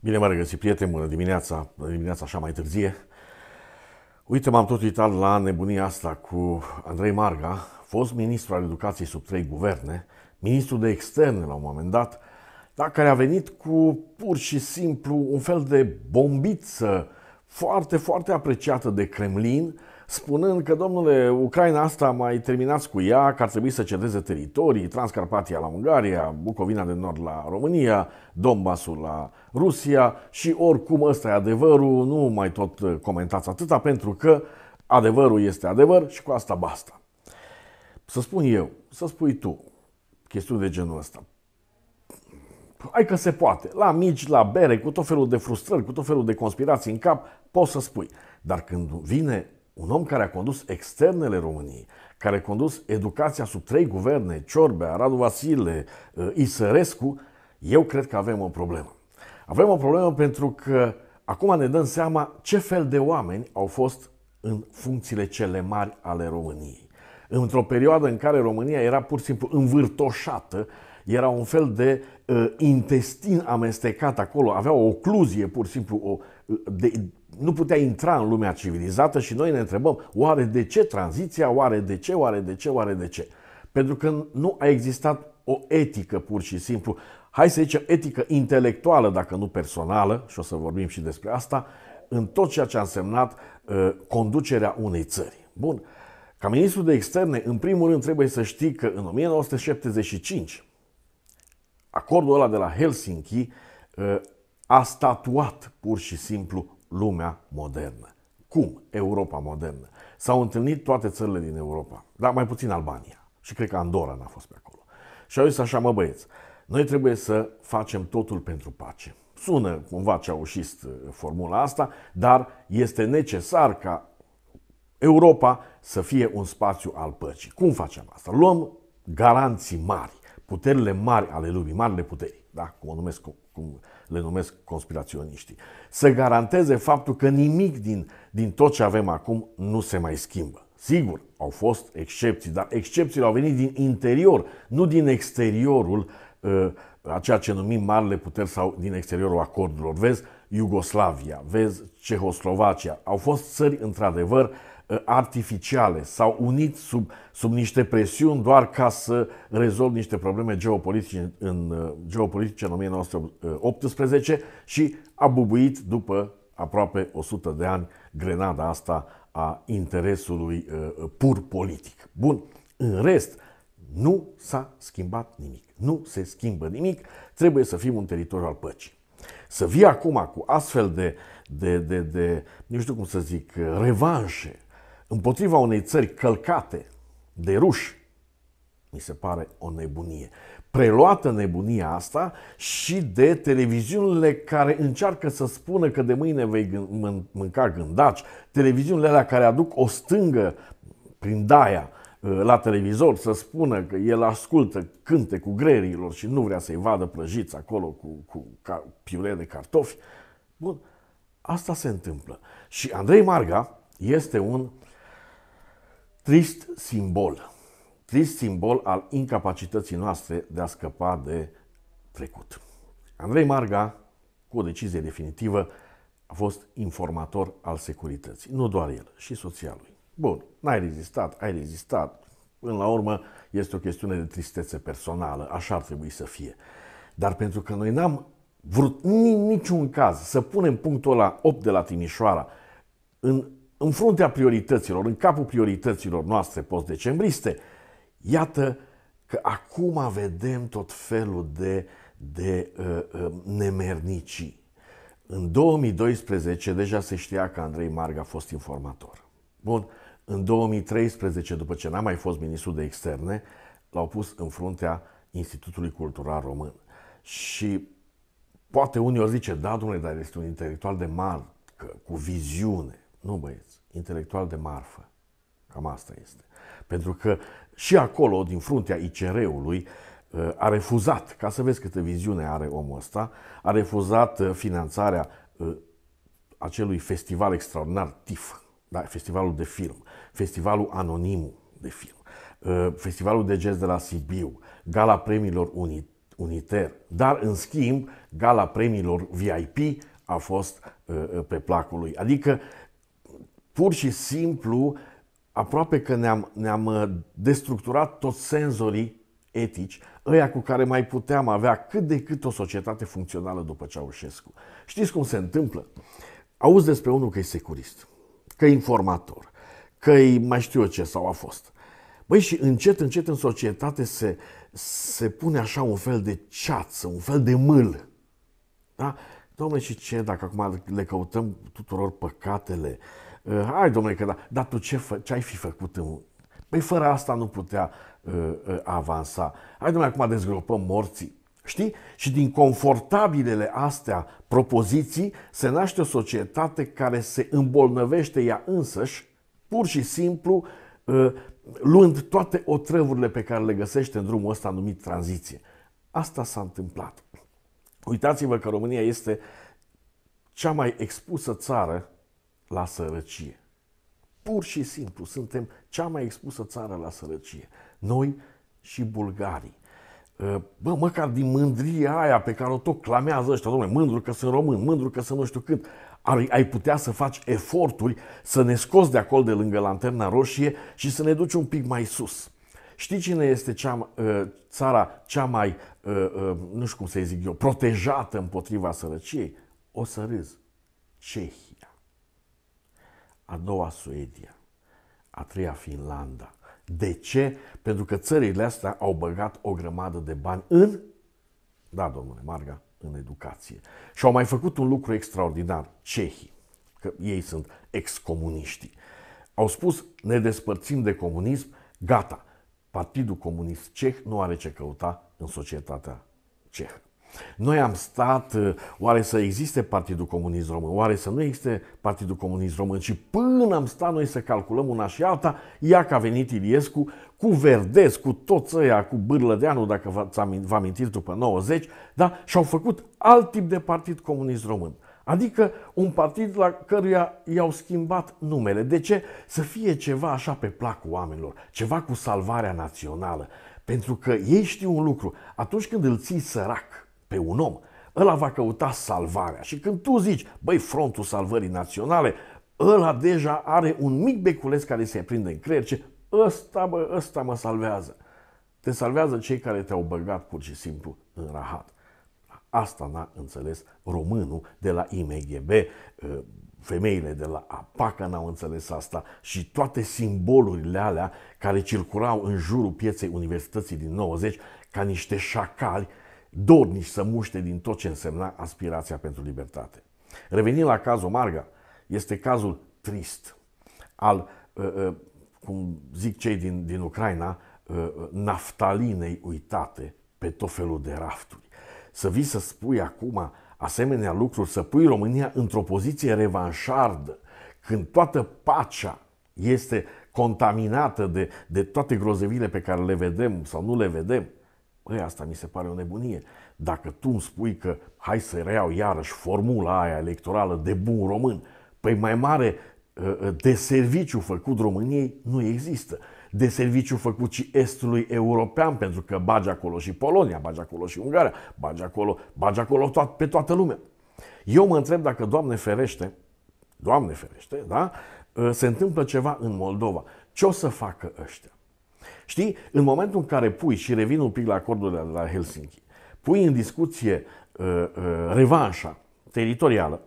Bine m-a regăsit, prieten, bună dimineața, bună dimineața așa mai târzie. Uite, m-am tot uitat la nebunia asta cu Andrei Marga, fost ministru al educației sub trei guverne, ministru de externe la un moment dat, dar care a venit cu pur și simplu un fel de bombiță foarte, foarte apreciată de Kremlin, spunând că, domnule, Ucraina asta mai terminați cu ea, că ar trebui să cedeze teritorii, Transcarpatia la Ungaria, Bucovina de Nord la România, Donbassul la Rusia și oricum ăsta e adevărul, nu mai tot comentați atâta, pentru că adevărul este adevăr și cu asta basta. Să spun eu, să spui tu, chestiuni de genul ăsta. Hai că se poate. La mici, la bere, cu tot felul de frustrări, cu tot felul de conspirații în cap, poți să spui. Dar când vine un om care a condus externele României, care a condus educația sub trei guverne, Ciorbea, Radu Vasile, uh, Isărescu, eu cred că avem o problemă. Avem o problemă pentru că acum ne dăm seama ce fel de oameni au fost în funcțiile cele mari ale României. Într-o perioadă în care România era pur și simplu învârtoșată, era un fel de uh, intestin amestecat acolo, avea o ocluzie pur și simplu, o, uh, de, nu putea intra în lumea civilizată și noi ne întrebăm, oare de ce tranziția, oare de ce, oare de ce, oare de ce? Pentru că nu a existat o etică pur și simplu, hai să zicem etică intelectuală, dacă nu personală, și o să vorbim și despre asta, în tot ceea ce a însemnat uh, conducerea unei țări. Bun. Ca ministru de externe, în primul rând trebuie să știi că în 1975, acordul ăla de la Helsinki uh, a statuat pur și simplu lumea modernă. Cum? Europa modernă. S-au întâlnit toate țările din Europa, dar mai puțin Albania. Și cred că Andorra n-a fost pe acolo. Și au zis așa, mă băieți, noi trebuie să facem totul pentru pace. Sună cumva ceaușist uh, formula asta, dar este necesar ca Europa să fie un spațiu al păcii. Cum facem asta? Luăm garanții mari, puterile mari ale lumii, marile puteri, da? cum o numesc cum le numesc conspiraționiștii, să garanteze faptul că nimic din, din tot ce avem acum nu se mai schimbă. Sigur, au fost excepții, dar excepțiile au venit din interior, nu din exteriorul uh, a ceea ce numim marile puteri sau din exteriorul acordurilor. Vezi Iugoslavia, vezi Cehoslovacia, au fost țări într-adevăr Uh, artificiale, s-au unit sub, sub niște presiuni doar ca să rezolv niște probleme geopolitice în, uh, geopolitice în 1918 și a bubuit după aproape 100 de ani grenada asta a interesului uh, pur politic. Bun, în rest, nu s-a schimbat nimic. Nu se schimbă nimic, trebuie să fim un teritoriu al păcii. Să vii acum cu astfel de, de, de, de nu știu cum să zic, revanșe împotriva unei țări călcate de ruși, mi se pare o nebunie. Preluată nebunia asta și de televiziunile care încearcă să spună că de mâine vei mânca gândaci, televiziunile alea care aduc o stângă prin daia uh, la televizor să spună că el ascultă cânte cu grerilor și nu vrea să-i vadă plăjiți acolo cu, cu piure de cartofi. Bun, asta se întâmplă. Și Andrei Marga este un trist simbol, trist simbol al incapacității noastre de a scăpa de trecut. Andrei Marga, cu o decizie definitivă, a fost informator al securității. Nu doar el, și soția lui. Bun, n-ai rezistat, ai rezistat. Până la urmă, este o chestiune de tristețe personală, așa ar trebui să fie. Dar pentru că noi n-am vrut niciun caz să punem punctul ăla 8 de la Timișoara în în fruntea priorităților, în capul priorităților noastre post-decembriste, iată că acum vedem tot felul de, de uh, uh, nemernicii. În 2012 deja se știa că Andrei Marga a fost informator. Bun, în 2013, după ce n-a mai fost ministru de externe, l-au pus în fruntea Institutului Cultural Român. Și poate unii ori zice, da, domnule, dar este un intelectual de marcă, cu viziune. Nu, băieți, intelectual de marfă. Cam asta este. Pentru că și acolo, din fruntea ICR-ului, uh, a refuzat, ca să vezi câtă viziune are omul ăsta, a refuzat uh, finanțarea uh, acelui festival extraordinar TIF, da? festivalul de film, festivalul Anonimul de film, festivalul de jazz de la Sibiu, gala premiilor uniter. Dar, în schimb, gala premiilor VIP a fost uh, pe placul lui. Adică, pur și simplu, aproape că ne-am, ne-am destructurat toți senzorii etici, ăia cu care mai puteam avea cât de cât o societate funcțională după Ceaușescu. Știți cum se întâmplă? Auzi despre unul că e securist, că e informator, că e mai știu eu ce sau a fost. Băi, și încet, încet în societate se, se pune așa un fel de ceață, un fel de mâl. Da? Domnule, și ce dacă acum le căutăm tuturor păcatele? Uh, hai, domnule, că da, dar tu ce, fă, ce ai fi făcut în... Păi fără asta nu putea uh, uh, avansa. Hai, domnule, acum dezgropăm morții. Știi? Și din confortabilele astea propoziții se naște o societate care se îmbolnăvește ea însăși, pur și simplu, uh, luând toate otrăvurile pe care le găsește în drumul ăsta numit tranziție. Asta s-a întâmplat. Uitați-vă că România este cea mai expusă țară la sărăcie. Pur și simplu, suntem cea mai expusă țară la sărăcie. Noi și bulgarii. Uh, bă, măcar din mândria aia pe care o tot clamează ăștia, domnule, mândru că sunt român, mândru că sunt nu știu cât, ai, ai putea să faci eforturi să ne scoți de acolo de lângă lanterna roșie și să ne duci un pic mai sus. Știi cine este cea, uh, țara cea mai, uh, nu știu cum să zic eu, protejată împotriva sărăciei? O să râzi. Cehia. A doua Suedia. A treia Finlanda de ce? Pentru că țările astea au băgat o grămadă de bani în, da, domnule Marga, în educație. Și au mai făcut un lucru extraordinar, cehii, că ei sunt excomuniștii. Au spus, ne despărțim de comunism, gata, Partidul Comunist Ceh nu are ce căuta în societatea cehă. Noi am stat, uh, oare să existe Partidul Comunist Român, oare să nu existe Partidul Comunist Român și până am stat noi să calculăm una și alta, ia că a venit Iliescu cu Verdes, cu toți ăia, cu Bârlădeanu, dacă vă amintiți după 90, da? și au făcut alt tip de Partid Comunist Român. Adică un partid la căruia i-au schimbat numele. De ce? Să fie ceva așa pe placul oamenilor, ceva cu salvarea națională. Pentru că ei știu un lucru, atunci când îl ții sărac, pe un om, ăla va căuta salvarea. Și când tu zici, băi, frontul salvării naționale, ăla deja are un mic beculeț care se prinde în creier, ce ăsta, bă, ăsta mă salvează. Te salvează cei care te-au băgat pur și simplu în rahat. Asta n-a înțeles românul de la IMGB, ă, femeile de la APACA n-au înțeles asta și toate simbolurile alea care circulau în jurul pieței Universității din 90 ca niște șacali dornici să muște din tot ce însemna aspirația pentru libertate. Revenind la cazul Marga, este cazul trist al, uh, uh, cum zic cei din, din Ucraina, uh, naftalinei uitate pe tot felul de rafturi. Să vii să spui acum asemenea lucruri, să pui România într-o poziție revanșardă, când toată pacea este contaminată de, de toate grozevile pe care le vedem sau nu le vedem, Băi, asta mi se pare o nebunie. Dacă tu îmi spui că hai să reiau iarăși formula aia electorală de bun român, păi mai mare uh, uh, de serviciu făcut României nu există. De serviciu făcut și estului european, pentru că bagi acolo și Polonia, bagi acolo și Ungaria, bagi acolo, bagi acolo toat, pe toată lumea. Eu mă întreb dacă, Doamne ferește, Doamne ferește, da? Uh, se întâmplă ceva în Moldova. Ce o să facă ăștia? Știi, în momentul în care pui, și revin un pic la acordurile de la Helsinki, pui în discuție uh, uh, revanșa teritorială,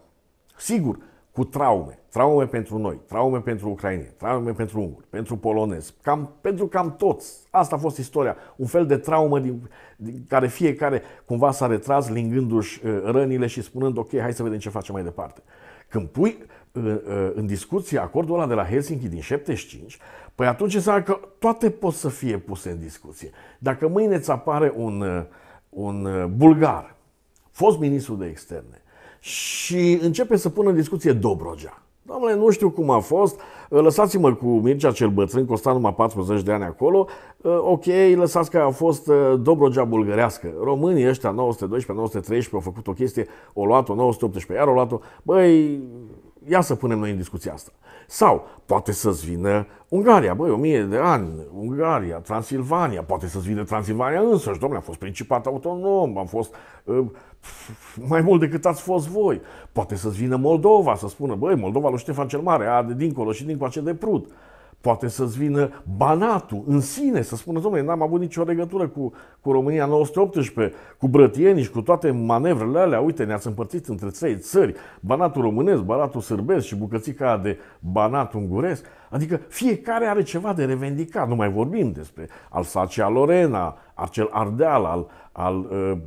sigur, cu traume, traume pentru noi, traume pentru ucraineni, traume pentru unguri, pentru polonezi, cam, pentru cam toți. Asta a fost istoria, un fel de traumă din, din care fiecare cumva s-a retras lingându-și uh, rănile și spunând ok, hai să vedem ce facem mai departe. Când pui uh, uh, în discuție acordul ăla de la Helsinki din 75, Păi atunci înseamnă că toate pot să fie puse în discuție. Dacă mâine îți apare un, uh, un uh, bulgar, fost ministru de externe, și începe să pună în discuție Dobrogea. Doamne, nu știu cum a fost, uh, lăsați-mă cu Mircea cel bătrân, costa numai 40 de ani acolo, ok, lăsați că a fost Dobrogea bulgărească. Românii ăștia 912-913 au făcut o chestie, o luat-o 918, iar o luat-o, băi, ia să punem noi în discuția asta. Sau poate să-ți vină Ungaria, băi, o mie de ani, Ungaria, Transilvania, poate să-ți vină Transilvania însăși, domnule, a fost principat autonom, am fost uh, mai mult decât ați fost voi. Poate să-ți vină Moldova, să spună, băi, Moldova lui Ștefan cel Mare, a de dincolo și dincolo de prut poate să-ți vină Banatul în sine, să spună, domnule, n-am avut nicio legătură cu, cu România 1918, cu brătienii și cu toate manevrele alea, uite, ne-ați împărțit între trei țări, Banatul românesc, Banatul sârbesc și bucățica de Banat unguresc. Adică fiecare are ceva de revendicat, nu mai vorbim despre Alsacia Lorena, acel Ardeal al, al uh,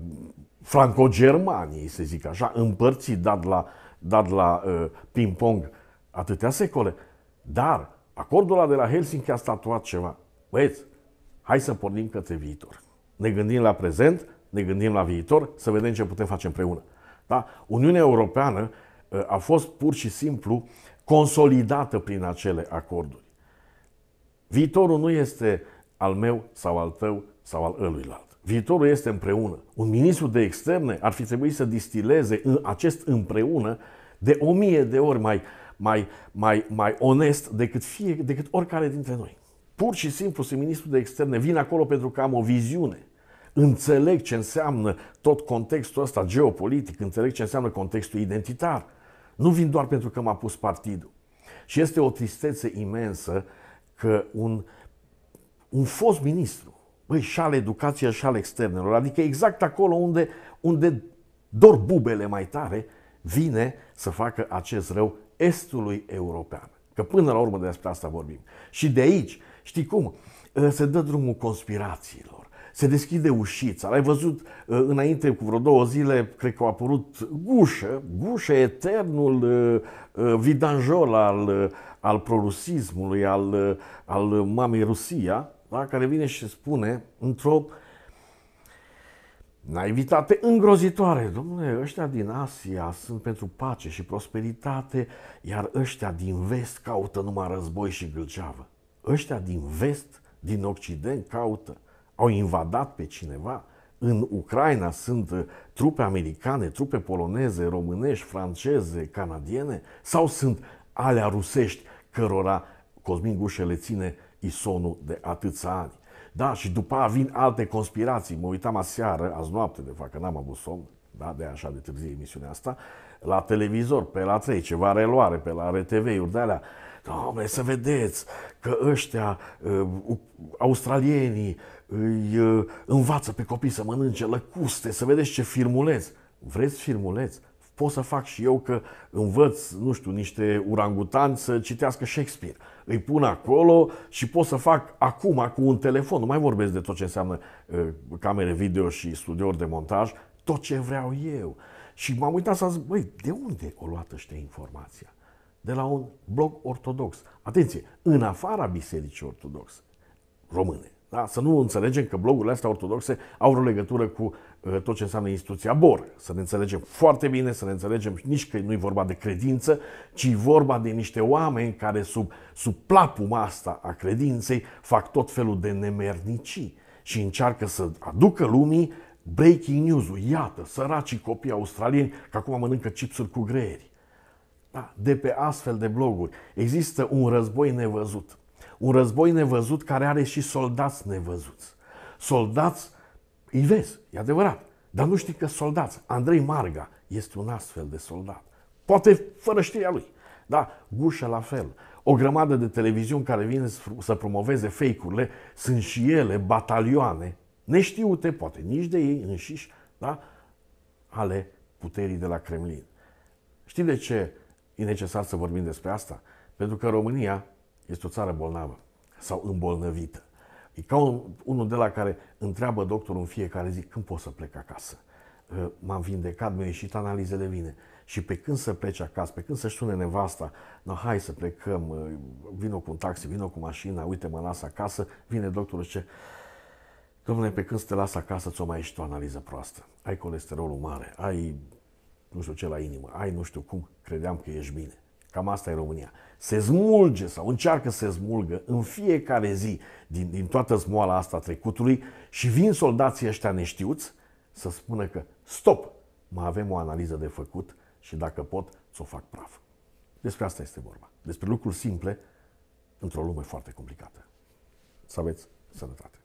Franco-Germaniei, să zic așa, împărțit, dat la, dat la uh, ping-pong atâtea secole. Dar Acordul ăla de la Helsinki a statuat ceva. Băieți, hai să pornim către viitor. Ne gândim la prezent, ne gândim la viitor, să vedem ce putem face împreună. Da? Uniunea Europeană ă, a fost pur și simplu consolidată prin acele acorduri. Viitorul nu este al meu sau al tău sau al ăluilalt. Viitorul este împreună. Un ministru de externe ar fi trebuit să distileze în acest împreună de o mie de ori mai, mai, mai, mai onest decât, fie, decât oricare dintre noi. Pur și simplu sunt ministru de externe, vin acolo pentru că am o viziune. Înțeleg ce înseamnă tot contextul ăsta geopolitic, înțeleg ce înseamnă contextul identitar. Nu vin doar pentru că m-a pus partidul. Și este o tristețe imensă că un, un fost ministru, băi, și șal educației și șal externelor, adică exact acolo unde, unde dor bubele mai tare, vine să facă acest rău estului european. Că până la urmă despre asta vorbim. Și de aici, știi cum, ă, se dă drumul conspirațiilor. Se deschide ușița. L-ai văzut ă, înainte cu vreo două zile, cred că a apărut Gușă, Gușă, eternul ă, vidanjol al, al prorusismului, al, al mamei Rusia, da? care vine și spune într-o Naivitate îngrozitoare. Domnule, ăștia din Asia sunt pentru pace și prosperitate, iar ăștia din vest caută numai război și gâlceavă. Ăștia din vest, din Occident, caută. Au invadat pe cineva. În Ucraina sunt uh, trupe americane, trupe poloneze, românești, franceze, canadiene? Sau sunt alea rusești cărora Cosmin Gușe le ține isonul de atâția ani? Da, și după aia vin alte conspirații. Mă uitam aseară, azi noapte de fapt, că n-am avut somn, da, de așa de târzie emisiunea asta, la televizor, pe la 3, ceva reluare, pe la RTV-uri de alea. Doamne, să vedeți că ăștia, uh, australienii, îi uh, învață pe copii să mănânce lăcuste, să vedeți ce filmuleț. Vreți filmuleț? Pot să fac și eu că învăț, nu știu, niște urangutanți să citească Shakespeare. Îi pun acolo și pot să fac acum cu un telefon. Nu mai vorbesc de tot ce înseamnă uh, camere video și studiouri de montaj, tot ce vreau eu. Și m-am uitat să zic, băi, de unde o luat ăștia informația? De la un blog ortodox. Atenție, în afara bisericii ortodoxe române. Da? Să nu înțelegem că blogurile astea ortodoxe au o legătură cu uh, tot ce înseamnă instituția BOR. Să ne înțelegem foarte bine, să ne înțelegem nici că nu e vorba de credință, ci vorba de niște oameni care sub, sub plapuma asta a credinței fac tot felul de nemernicii și încearcă să aducă lumii breaking news-ul. Iată, săracii copii australieni că acum mănâncă chipsuri cu greieri. Da, de pe astfel de bloguri există un război nevăzut un război nevăzut care are și soldați nevăzuți. Soldați îi vezi, e adevărat, dar nu știi că soldați. Andrei Marga este un astfel de soldat. Poate fără știrea lui. Da, Gușa la fel. O grămadă de televiziuni care vin să promoveze fake-urile sunt și ele batalioane, neștiute, poate nici de ei înșiși, da? ale puterii de la Kremlin. Știi de ce e necesar să vorbim despre asta? Pentru că România este o țară bolnavă sau îmbolnăvită. E ca un, unul de la care întreabă doctorul în fiecare zi când pot să plec acasă. Uh, m-am vindecat, mi-au ieșit analizele vine. Și pe când să pleci acasă, pe când să-și sune nevasta, no, hai să plecăm, uh, vină cu un taxi, vină cu mașina, uite mă las acasă, vine doctorul și ce Domnule, pe când să te las acasă, ți-o mai ieșit o analiză proastă. Ai colesterolul mare, ai nu știu ce la inimă, ai nu știu cum, credeam că ești bine. Cam asta e România. Se smulge sau încearcă să se smulgă în fiecare zi din, din toată smoala asta trecutului și vin soldații ăștia neștiuți să spună că stop, mai avem o analiză de făcut și dacă pot, să o fac praf. Despre asta este vorba. Despre lucruri simple într-o lume foarte complicată. Să aveți sănătate!